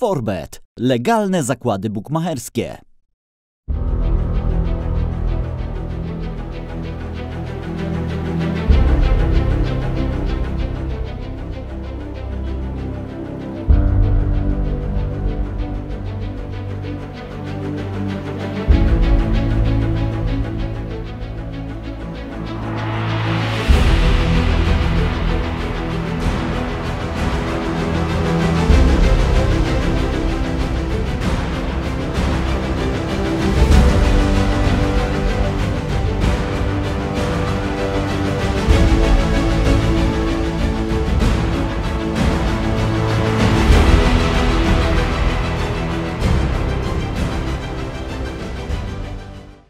Forbet. Legalne zakłady bukmacherskie.